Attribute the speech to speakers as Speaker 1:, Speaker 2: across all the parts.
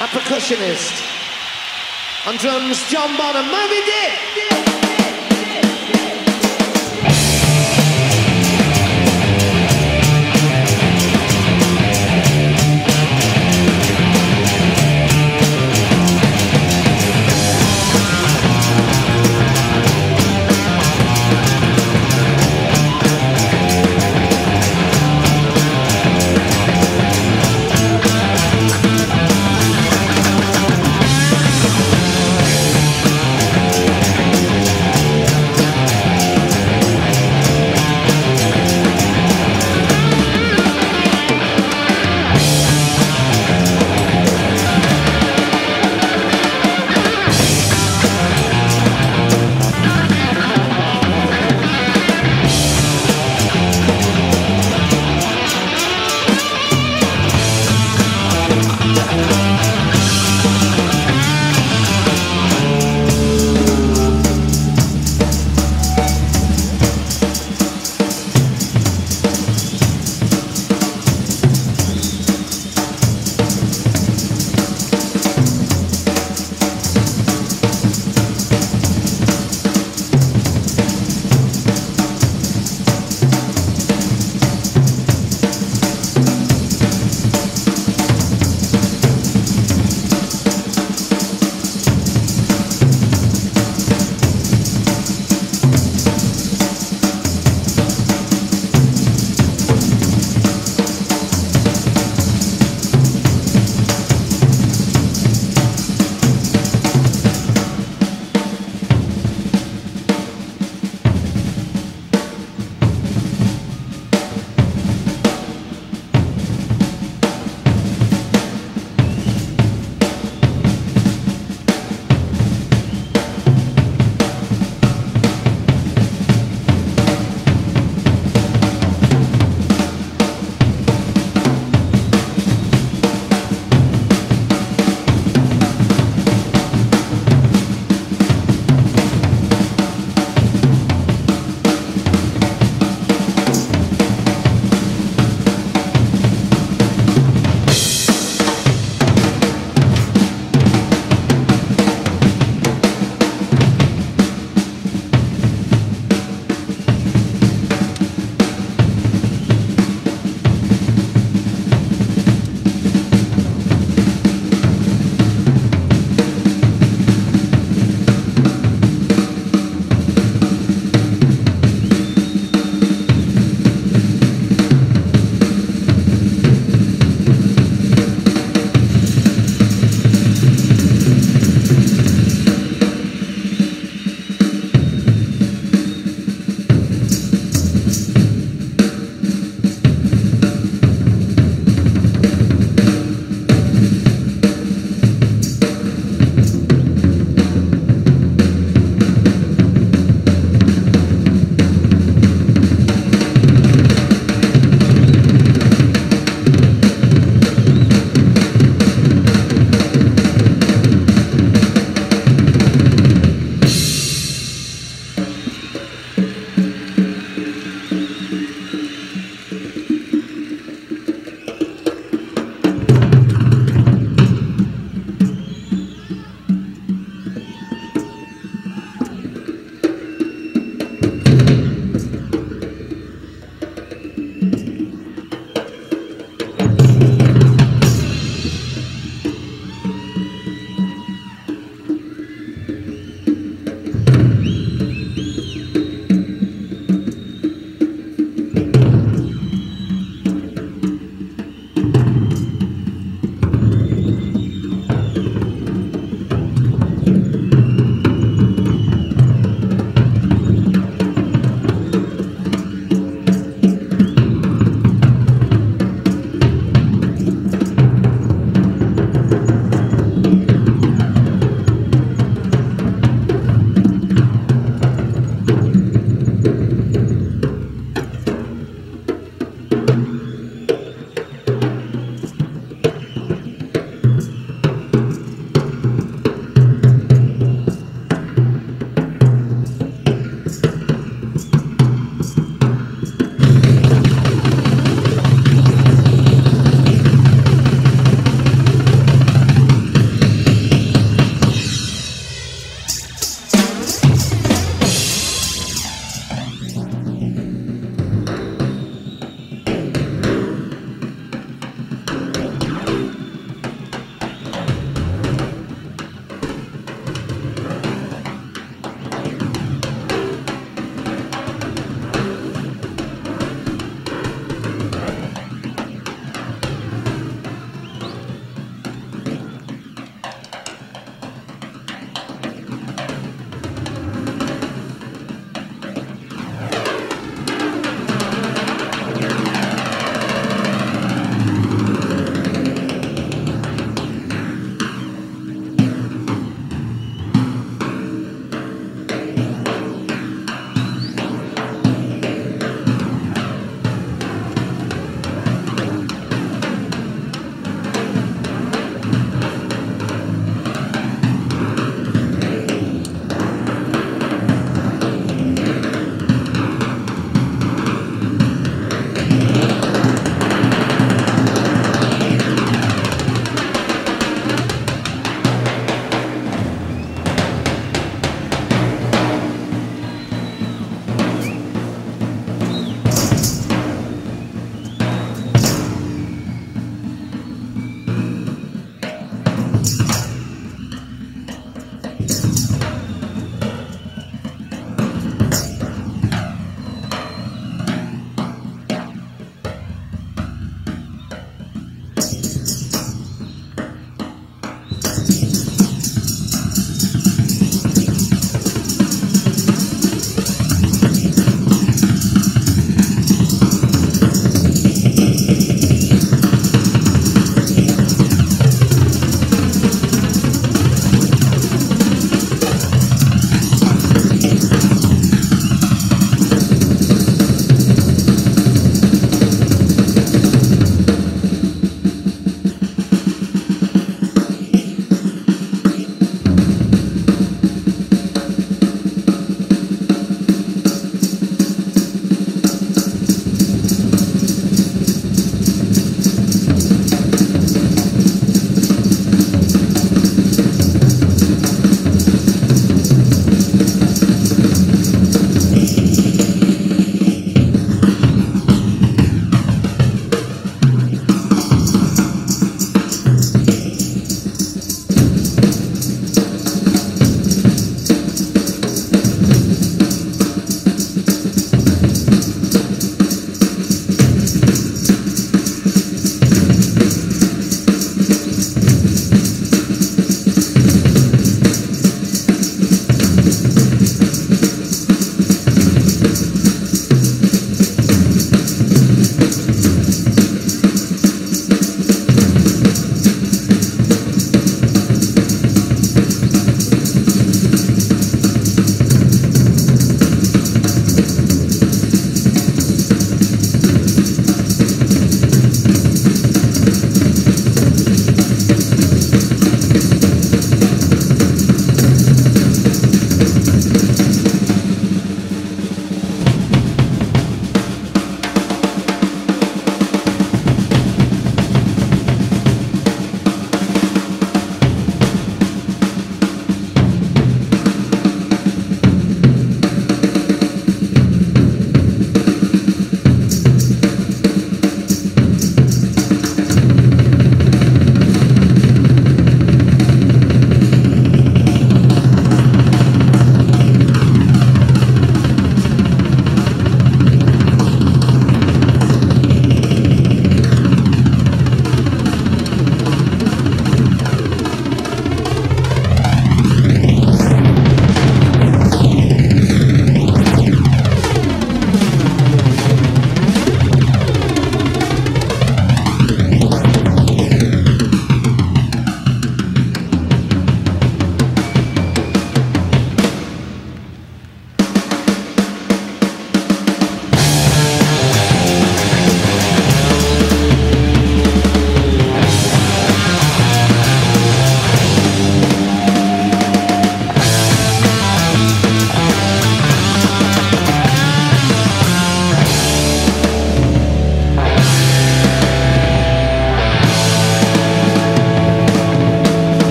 Speaker 1: a percussionist. On drums, John Bonham, Moby Dick.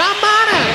Speaker 1: Camara!